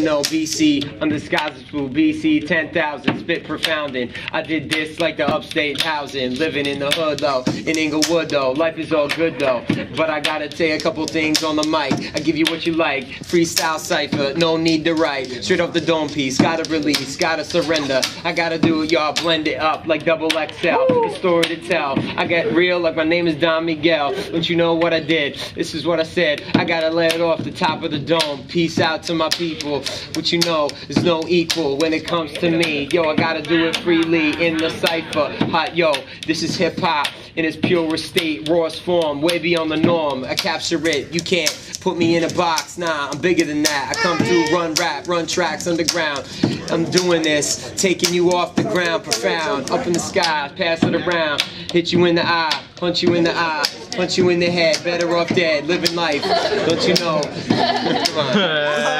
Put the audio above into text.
No BC, undisguisable BC 10,000, spit profounding. I did this like the upstate housing, living in the hood though, in Inglewood though. Life is all good though, but I gotta say a couple things on the mic. I give you what you like, freestyle cipher, no need to write. Straight off the dome piece, gotta release, gotta surrender. I gotta do it, y'all blend it up like double XL. The story to tell. I get real like my name is Don Miguel. Don't you know what I did? This is what I said. I gotta let it off the top of the dome. Peace out to my people. What you know is no equal when it comes to me. Yo, I gotta do it freely in the cipher. Hot yo, this is hip hop in its purest state, rawest form, way beyond the norm. I capture it. You can't put me in a box. Nah, I'm bigger than that. I come through, run rap, run tracks underground. I'm doing this, taking you off the ground, profound, up in the sky, pass it around, hit you in the eye, punch you in the eye, punch you in the head. Better off dead, living life. Don't you know? Come on.